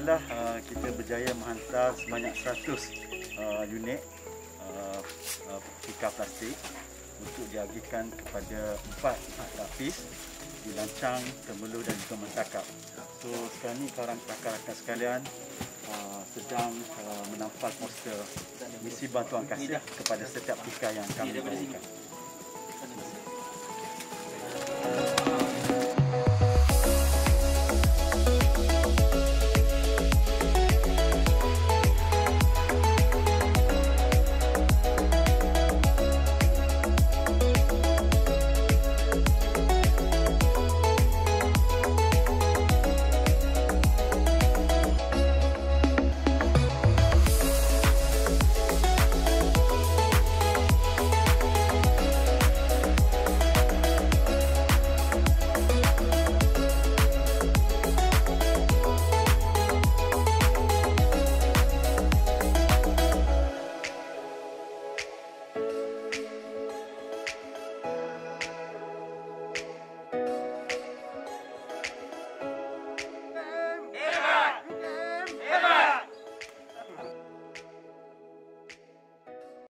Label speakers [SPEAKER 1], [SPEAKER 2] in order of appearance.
[SPEAKER 1] Alhamdulillah uh, kita berjaya menghantar sebanyak 100 uh, unit uh, uh, uh, plastik untuk diagihkan kepada empat tapis di Lancang, Temelu dan juga Mentakap. So sekarang ni kawan rakan-rakan sekalian uh, sedang uh, menampal poster misi bantuan kasih kepada setiap pika yang kami berikan.